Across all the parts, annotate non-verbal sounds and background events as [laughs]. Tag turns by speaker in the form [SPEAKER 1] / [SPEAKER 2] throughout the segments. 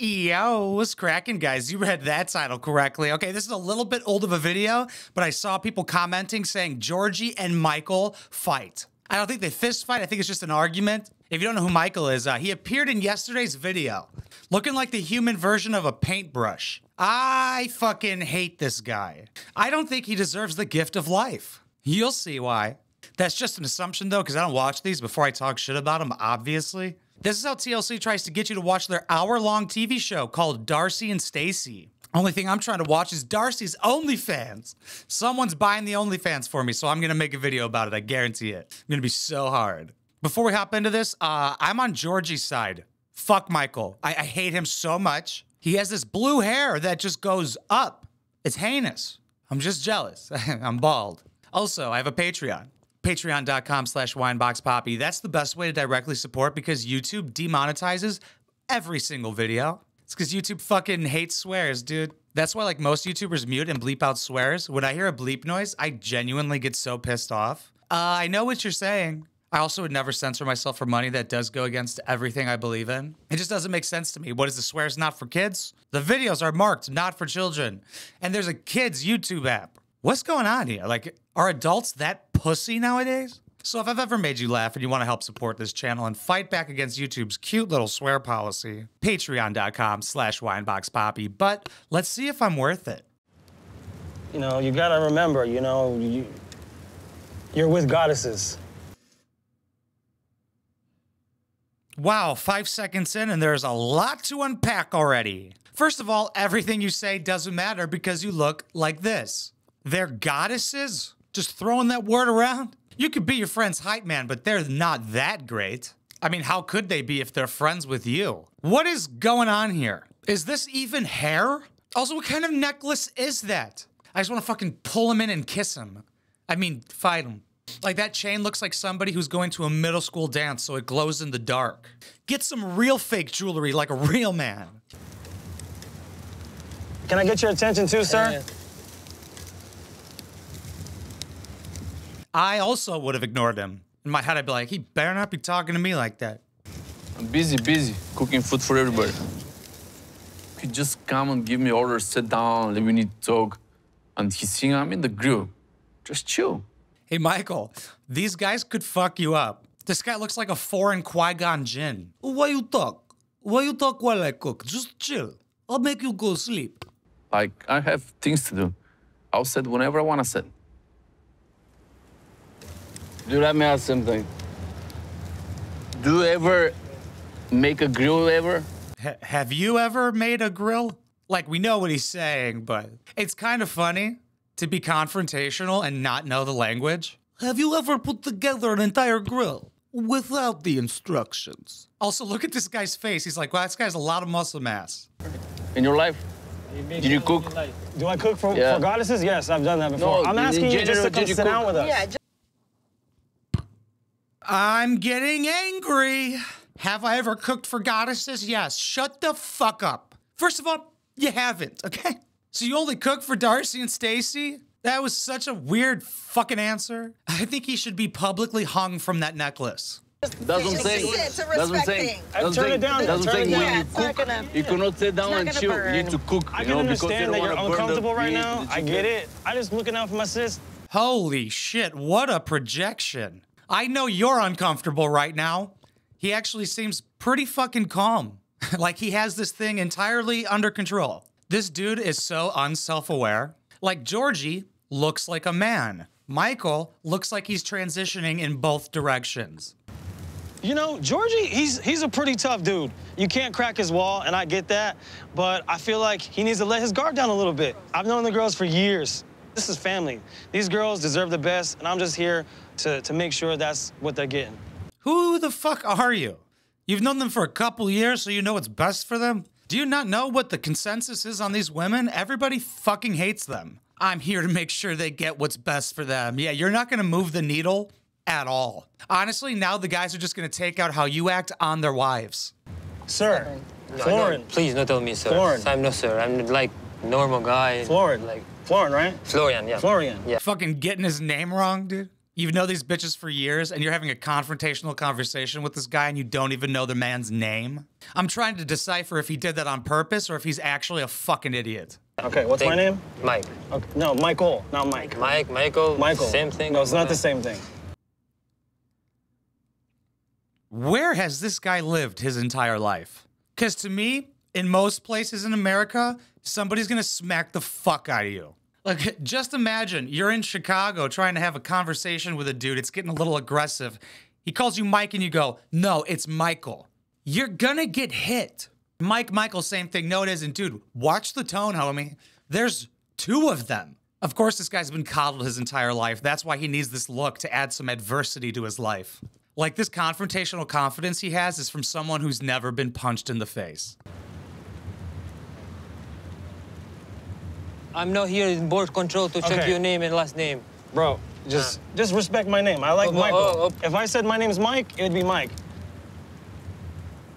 [SPEAKER 1] Yo, what's cracking, guys? You read that title correctly. Okay, this is a little bit old of a video, but I saw people commenting saying Georgi and Michael fight. I don't think they fist fight. I think it's just an argument. If you don't know who Michael is, uh, he appeared in yesterday's video, looking like the human version of a paintbrush. I fucking hate this guy. I don't think he deserves the gift of life. You'll see why. That's just an assumption, though, because I don't watch these before I talk shit about them, obviously. This is how TLC tries to get you to watch their hour long TV show called Darcey and Stacey. Only thing I'm trying to watch is Darcey's OnlyFans. Someone's buying the OnlyFans for me, so I'm gonna make a video about it. I guarantee it. It's gonna be so hard. Before we hop into this, uh, I'm on Georgi's side. Fuck Michael. I, I hate him so much. He has this blue hair that just goes up. It's heinous. I'm just jealous. [laughs] I'm bald. Also, I have a Patreon patreon.com slash wineboxpapi. That's the best way to directly support because YouTube demonetizes every single video. It's because YouTube fucking hates swears, dude. That's why like most YouTubers mute and bleep out swears. When I hear a bleep noise, I genuinely get so pissed off. Uh, I know what you're saying. I also would never censor myself for money that does go against everything I believe in. It just doesn't make sense to me. What is the swears not for kids? The videos are marked not for children. And there's a kids YouTube app. What's going on here? Like, are adults that pussy nowadays? So if I've ever made you laugh and you want to help support this channel and fight back against YouTube's cute little swear policy, patreon.com slash wineboxpapi. But let's see if I'm worth it.
[SPEAKER 2] You know, you gotta remember, you know, you, you're with goddesses.
[SPEAKER 1] Wow, five seconds in and there's a lot to unpack already. First of all, everything you say doesn't matter because you look like this. They're goddesses? Just throwing that word around? You could be your friend's hype man, but they're not that great. I mean, how could they be if they're friends with you? What is going on here? Is this even hair? Also, what kind of necklace is that? I just want to fucking pull him in and kiss him. I mean, fight him. Like that chain looks like somebody who's going to a middle school dance so it glows in the dark. Get some real fake jewelry like a real man.
[SPEAKER 2] Can I get your attention too, sir?
[SPEAKER 1] I also would have ignored him. In my head, I'd be like, he better not be talking to me like that.
[SPEAKER 3] I'm busy, busy, cooking food for everybody. He just come and give me orders, sit down, let me need to talk. And he's saying, I'm in the grill. Just chill.
[SPEAKER 1] Hey, Michael, these guys could fuck you up. This guy looks like a foreign Qui-Gon Jinn. Why you talk? Why you talk while I cook? Just chill. I'll make you go sleep.
[SPEAKER 3] Like, I have things to do. I'll sit whenever I want to sit. Dude, let me ask something. Do you ever make a grill ever?
[SPEAKER 1] H- have you ever made a grill? Like, we know what he's saying, but it's kind of funny to be confrontational and not know the language. Have you ever put together an entire grill without the instructions? Also, look at this guy's face. He's like, wow, this guy's a lot of muscle mass.
[SPEAKER 3] In your life? Did you cook?
[SPEAKER 2] Do I cook for,
[SPEAKER 3] Yeah.
[SPEAKER 2] for goddesses? Yes, I've done that before.
[SPEAKER 3] No,
[SPEAKER 2] I'm
[SPEAKER 3] in
[SPEAKER 2] asking you just to come sit
[SPEAKER 3] cook?
[SPEAKER 2] down with us.
[SPEAKER 4] Yeah, just
[SPEAKER 1] I'm getting angry. Have I ever cooked for goddesses? Yes. Shut the fuck up. First of all, you haven't, okay? So you only cook for Darcey and Stacey? That was such a weird fucking answer. I think he should be publicly hung from that necklace.
[SPEAKER 3] That's what I'm
[SPEAKER 4] It's
[SPEAKER 3] saying.
[SPEAKER 4] a- it's a
[SPEAKER 3] That's
[SPEAKER 4] respect thing.
[SPEAKER 3] I'm
[SPEAKER 2] Turn it
[SPEAKER 3] saying.
[SPEAKER 2] down,
[SPEAKER 3] That's what I'm
[SPEAKER 2] turn it
[SPEAKER 3] saying.
[SPEAKER 2] down.
[SPEAKER 3] When you cook,
[SPEAKER 4] gonna-
[SPEAKER 3] you cannot sit down
[SPEAKER 4] not
[SPEAKER 3] and
[SPEAKER 4] gonna
[SPEAKER 3] chill. You need to cook.
[SPEAKER 2] I
[SPEAKER 3] you
[SPEAKER 2] can
[SPEAKER 3] know, because
[SPEAKER 2] understand
[SPEAKER 3] you
[SPEAKER 2] that
[SPEAKER 3] don't
[SPEAKER 2] you're
[SPEAKER 3] wanna burn the
[SPEAKER 2] uncomfortable right now. I get it. I'm just looking out for my sis.
[SPEAKER 1] Holy shit, what a projection. I know you're uncomfortable right now. He actually seems pretty fucking calm. [laughs] like he has this thing entirely under control. This dude is so unself aware. Like Georgi looks like a man. Michael looks like he's transitioning in both directions.
[SPEAKER 2] You know, Georgi, he's he's a pretty tough dude. You can't crack his wall, and I get that. But I feel like he needs to let his guard down a little bit. I've known the girls for years. This is family. These girls deserve the best, and I'm just here to, to make sure that's what they're getting.
[SPEAKER 1] Who the fuck are you? You've known them for a couple years, so you know what's best for them? Do you not know what the consensus is on these women? Everybody fucking hates them. I'm here to make sure they get what's best for them. Yeah, you're not gonna move the needle at all. Honestly, now the guys are just gonna take out how you act on their wives.
[SPEAKER 2] Sir,
[SPEAKER 5] No,
[SPEAKER 2] Florin.
[SPEAKER 5] no, please don't tell me sir.
[SPEAKER 2] Florin.
[SPEAKER 5] I'm no sir. I'm like normal guy.
[SPEAKER 2] Florin.
[SPEAKER 5] Like
[SPEAKER 2] Florin, right?
[SPEAKER 5] Florian, yeah.
[SPEAKER 2] Florian.
[SPEAKER 5] Yeah.
[SPEAKER 1] Fucking getting his name wrong, dude. You know these bitches for years and you're having a confrontational conversation with this guy and you don't even know the man's name. I'm trying to decipher if he did that on purpose or if he's actually a fucking idiot.
[SPEAKER 2] Okay, what's my name?
[SPEAKER 5] Mike.
[SPEAKER 2] Okay. No, Michael, not Mike.
[SPEAKER 5] Mike, Michael.
[SPEAKER 2] Michael.
[SPEAKER 5] Same thing.
[SPEAKER 2] No, it's not the same thing.
[SPEAKER 1] Where has this guy lived his entire life? Because to me, in most places in America, somebody's gonna smack the fuck out of you. Like, [laughs] just imagine you're in Chicago trying to have a conversation with a dude. It's getting a little aggressive. He calls you Mike and you go, No, it's Michael. You're gonna get hit. Mike, Michael, same thing. No, it isn't. Dude, watch the tone, homie. There's two of them. Of course, this guy's been coddled his entire life. That's why he needs this look to add some adversity to his life. Like, this confrontational confidence he has is from someone who's never been punched in the face.
[SPEAKER 5] I'm not here in board control to check
[SPEAKER 2] Okay.
[SPEAKER 5] your name and last name.
[SPEAKER 2] Bro, just just respect my name. I like
[SPEAKER 5] Oh, oh,
[SPEAKER 2] Michael.
[SPEAKER 5] oh, oh.
[SPEAKER 2] If I said my name's Mike, it would be Mike.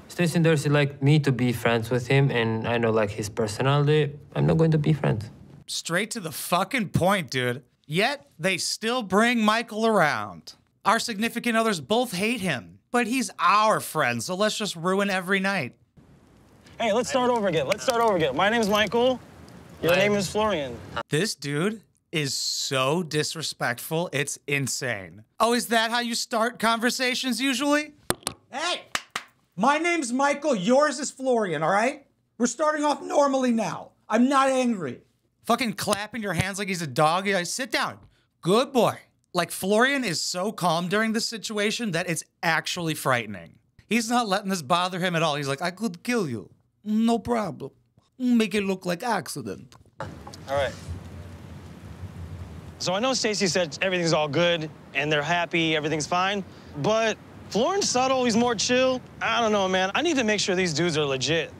[SPEAKER 4] Stacey and Darcey like me to be friends with him, and I know like his personality. I'm not going to be friends.
[SPEAKER 1] Straight to the fucking point, dude. Yet, they still bring Michael around. Our significant others both hate him, but he's our friend, so let's just ruin every night.
[SPEAKER 2] Hey, let's start over again. Let's start over again. My name's Michael. Your name is Florian.
[SPEAKER 1] This dude is so disrespectful, it's insane. Oh, is that how you start conversations usually? Hey, my name's Michael, yours is Florian, all right? We're starting off normally now. I'm not angry. Fucking clapping your hands like he's a dog. Yeah, sit down. Good boy. Like Florian is so calm during this situation that it's actually frightening. He's not letting this bother him at all. He's like, I could kill you. No problem. Um, make it look like accident.
[SPEAKER 2] All right. So I know Stacey said everything's all good and they're happy, everything's fine, but Florian's subtle, he's more chill. I don't know, man. I need to make sure these dudes are legit.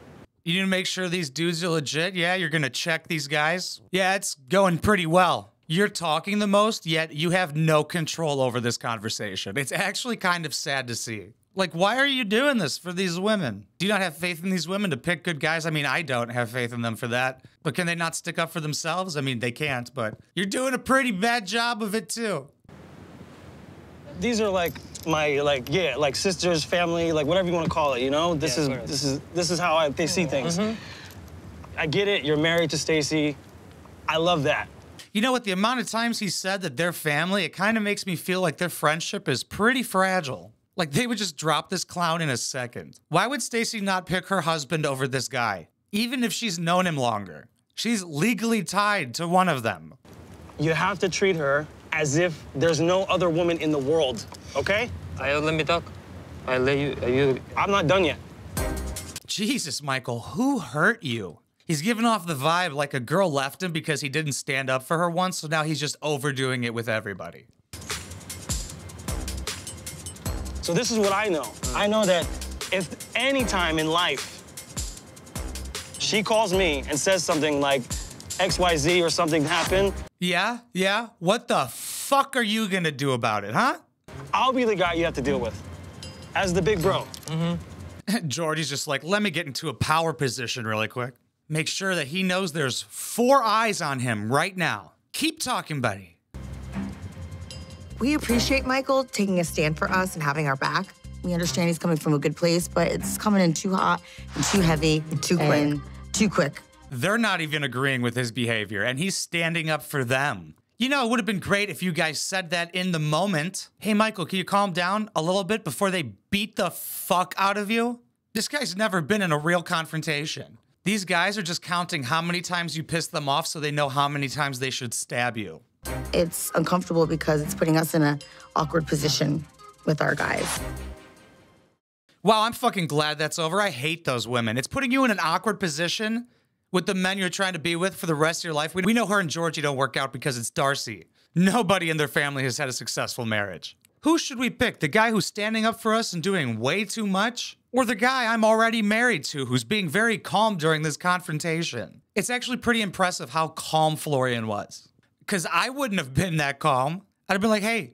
[SPEAKER 1] You need to make sure these dudes are legit. Yeah, you're gonna check these guys. Yeah, it's going pretty well. You're talking the most, yet you have no control over this conversation. It's actually kind of sad to see. Like, why are you doing this for these women? Do you not have faith in these women to pick good guys? I mean, I don't have faith in them for that. But can they not stick up for themselves? I mean, they can't, but you're doing a pretty bad job of it too.
[SPEAKER 2] These are like my like yeah, like sisters, family, like whatever you want to call it, you know? This
[SPEAKER 5] Yeah,
[SPEAKER 2] is
[SPEAKER 5] of
[SPEAKER 2] this is this is how I, they see things. Mm-hmm. I get it. You're married to Stacey. I love that.
[SPEAKER 1] You know what? The amount of times he said that they're family, it kind of makes me feel like their friendship is pretty fragile. Like they would just drop this clown in a second. Why would Stacey not pick her husband over this guy? Even if she's known him longer. She's legally tied to one of them.
[SPEAKER 2] You have to treat her as if there's no other woman in the world, okay?
[SPEAKER 5] I let me talk. I let you. uh, You.
[SPEAKER 2] I'm not done yet.
[SPEAKER 1] Jesus, Michael, who hurt you? He's giving off the vibe like a girl left him because he didn't stand up for her once, so now he's just overdoing it with everybody.
[SPEAKER 2] So this is what I know. I know that if any time in life she calls me and says something like XYZ or something happened,
[SPEAKER 1] Yeah, yeah. What the fuck are you gonna do about it, huh?
[SPEAKER 2] I'll be the guy you have to deal with. As the big bro. Mm-hmm. [laughs]
[SPEAKER 1] Jordy's just like, let me get into a power position really quick. Make sure that he knows there's four eyes on him right now. Keep talking, buddy.
[SPEAKER 6] We appreciate Michael taking a stand for us and having our back. We understand he's coming from a good place, but it's coming in too hot and too heavy and too quick. Too quick.
[SPEAKER 1] They're not even agreeing with his behavior, and he's standing up for them. You know, it would have been great if you guys said that in the moment. Hey, Michael, can you calm down a little bit before they beat the fuck out of you? This guy's never been in a real confrontation. These guys are just counting how many times you piss them off so they know how many times they should stab you.
[SPEAKER 6] It's uncomfortable because it's putting us in an awkward position with our guys.
[SPEAKER 1] Wow, I'm fucking glad that's over. I hate those women. It's putting you in an awkward position with the men you're trying to be with for the rest of your life. We, we know her and Georgi don't work out because it's Darcey. Nobody in their family has had a successful marriage. Who should we pick? The guy who's standing up for us and doing way too much? Or the guy I'm already married to who's being very calm during this confrontation? It's actually pretty impressive how calm Florian was. Because I wouldn't have been that calm. I'd have been like, hey,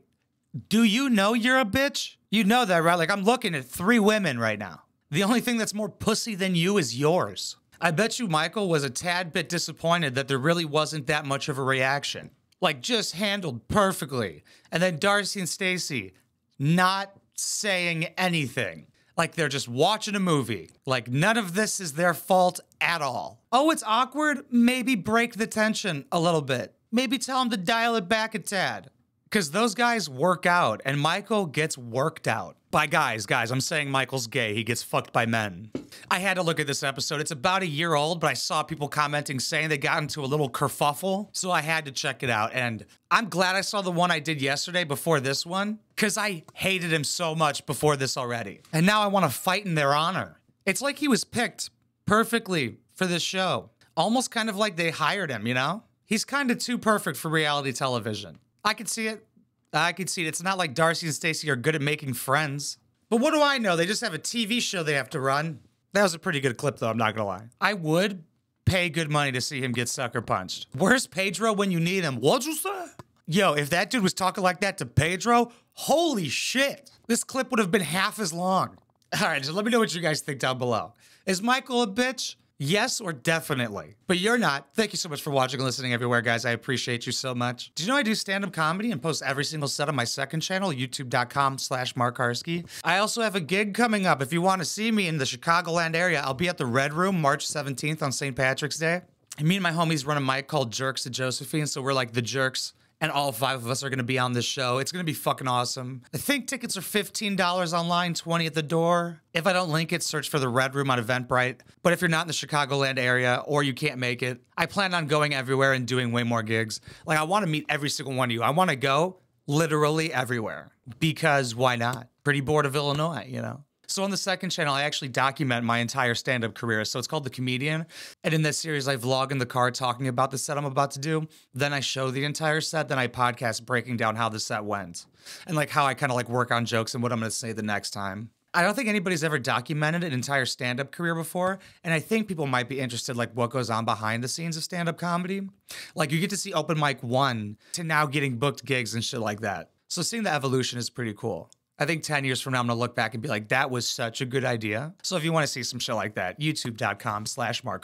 [SPEAKER 1] do you know you're a bitch? You know that, right? Like, I'm looking at three women right now. The only thing that's more pussy than you is yours. I bet you Michael was a tad bit disappointed that there really wasn't that much of a reaction. Like just handled perfectly. And then Darcey and Stacey not saying anything. Like they're just watching a movie. Like none of this is their fault at all. Oh, it's awkward? Maybe break the tension a little bit. Maybe tell him to dial it back a tad. Because those guys work out and Michael gets worked out. By guys, guys, I'm saying Michael's gay. He gets fucked by men. I had to look at this episode. It's about a year old, but I saw people commenting saying they got into a little kerfuffle. So I had to check it out. And I'm glad I saw the one I did yesterday before this one, because I hated him so much before this already. And now I want to fight in their honor. It's like he was picked perfectly for this show. Almost kind of like they hired him, you know? He's kind of too perfect for reality television. I could see it. I could see it. It's not like Darcey and Stacey are good at making friends. But what do I know? They just have a TV show they have to run. That was a pretty good clip, though, I'm not gonna lie. I would pay good money to see him get sucker punched. Where's Pedro when you need him? What'd you say? Yo, if that dude was talking like that to Pedro, holy shit. This clip would have been half as long. All right, so let me know what you guys think down below. Is Michael a bitch? Yes or definitely. But you're not. Thank you so much for watching and listening everywhere, guys. I appreciate you so much. Do you know I do stand-up comedy and post every single set on my second channel, youtube.com slash Mark Carsky? I also have a gig coming up. If you want to see me in the Chicagoland area, I'll be at the Red Room March 17th on St. Patrick's Day. And me and my homies run a mic called Jerks to Josephine, so we're like the jerks and all five of us are going to be on this show. It's going to be fucking awesome. I think tickets are $15 online, 20 at the door. If I don't link it, search for the Red Room on Eventbrite. But if you're not in the Chicagoland area or you can't make it, I plan on going everywhere and doing way more gigs. Like I want to meet every single one of you. I want to go literally everywhere because why not? Pretty bored of Illinois, you know? So on the second channel, I actually document my entire stand-up career. So it's called The Comedian. And in this series, I vlog in the car talking about the set I'm about to do. Then I show the entire set. Then I podcast breaking down how the set went. And like how I kind of like work on jokes and what I'm going to say the next time. I don't think anybody's ever documented an entire stand-up career before, and I think people might be interested like what goes on behind the scenes of stand-up comedy. Like you get to see open mic 1 to now getting booked gigs and shit like that. So seeing the evolution is pretty cool. I think 10 years from now, I'm gonna look back and be like, that was such a good idea. So if you wanna see some shit like that, youtube.com slash Mark.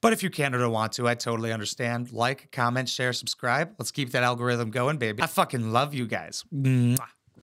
[SPEAKER 1] But if you can or don't want to, I totally understand. Like, comment, share, subscribe. Let's keep that algorithm going, baby. I fucking love you guys. Mwah.